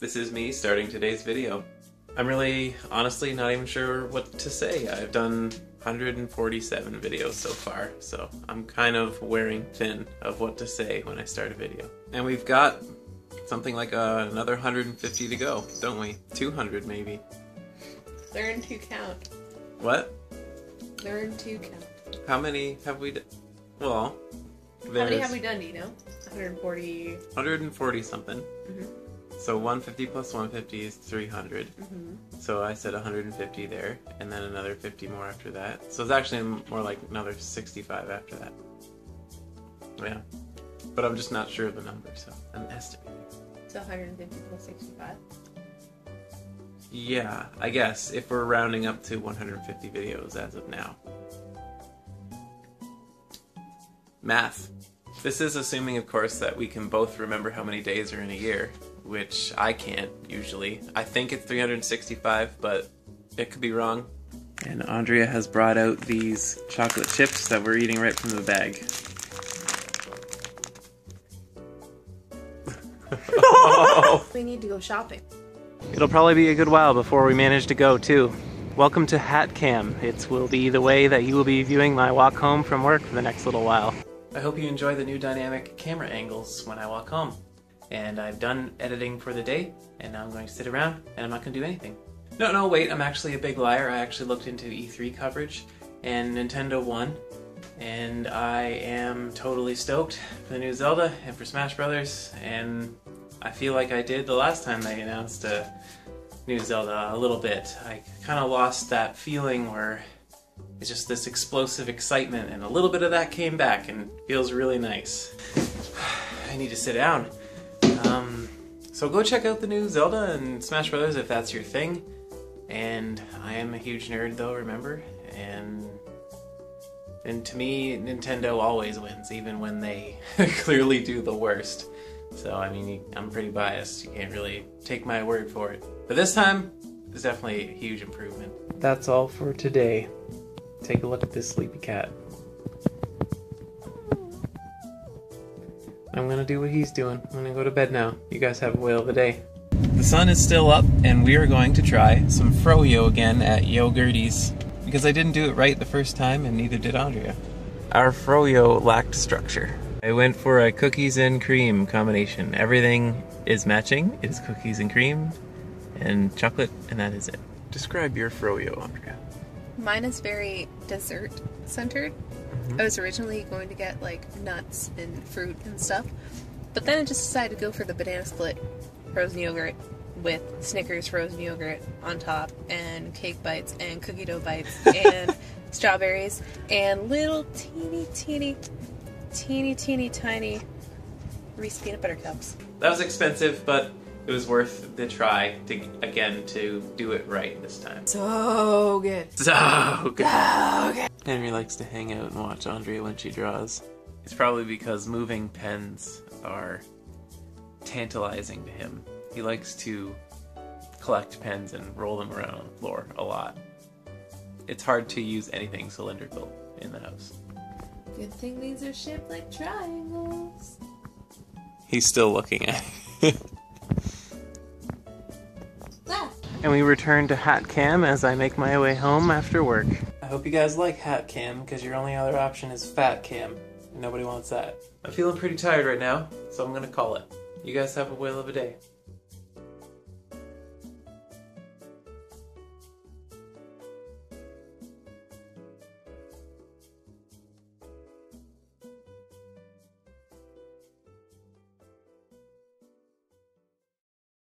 This is me starting today's video. I'm really, honestly, not even sure what to say. I've done 147 videos so far, so I'm kind of wearing thin of what to say when I start a video. And we've got something like uh, another 150 to go, don't we? 200 maybe. Learn to count. What? Learn to count. How many have we done? Well, How many have we done, do you know? 140. 140 something. Mhm. So 150 plus 150 is 300. Mhm. So I said 150 there, and then another 50 more after that. So it's actually more like another 65 after that. Yeah. But I'm just not sure of the number, so I'm estimating. So 150 plus 65. Yeah, I guess, if we're rounding up to 150 videos as of now. Math. This is assuming, of course, that we can both remember how many days are in a year, which I can't usually. I think it's 365, but it could be wrong. And Aundrea has brought out these chocolate chips that we're eating right from the bag. We need to go shopping. It'll probably be a good while before we manage to go too. Welcome to Hat Cam. It will be the way that you will be viewing my walk home from work for the next little while. I hope you enjoy the new dynamic camera angles when I walk home. And I've done editing for the day, and now I'm going to sit around and I'm not going to do anything. No, no, wait, I'm actually a big liar. I actually looked into E3 coverage, and Nintendo won. And I am totally stoked for the new Zelda and for Smash Brothers, and I feel like I did the last time they announced a new Zelda a little bit. I kind of lost that feeling where it's just this explosive excitement, and a little bit of that came back and feels really nice. I need to sit down. Um, so go check out the new Zelda and Smash Brothers if that's your thing. And I am a huge nerd, though. Remember, and and to me, Nintendo always wins, even when they clearly do the worst. So, I mean, I'm pretty biased. You can't really take my word for it. But this time, it's definitely a huge improvement. That's all for today. Take a look at this sleepy cat. I'm gonna do what he's doing. I'm gonna go to bed now. You guys have a whale of a day. The sun is still up, and we are going to try some froyo again at Yogurty's. Because I didn't do it right the first time, and neither did Aundrea. Our froyo lacked structure. I went for a cookies and cream combination. Everything is matching. It is cookies and cream and chocolate, and that is it. Describe your froyo, Aundrea. Mine is very dessert centered. I was originally going to get like nuts and fruit and stuff, but then I just decided to go for the banana split frozen yogurt with Snickers frozen yogurt on top and cake bites and cookie dough bites and strawberries and little teeny teeny teeny teeny tiny Reese peanut butter cups. That was expensive, but it was worth the try to again to do it right this time. So good. So good. Henry likes to hang out and watch Aundrea when she draws. It's probably because moving pens are tantalizing to him. He likes to collect pens and roll them around on the floor a lot. It's hard to use anything cylindrical in the house. Good thing these are shaped like triangles. He's still looking at it. And we return to Hat Cam as I make my way home after work. I hope you guys like Hat Cam because your only other option is Fat Cam. And nobody wants that. I'm feeling pretty tired right now, so I'm gonna call it. You guys have a whale of a day.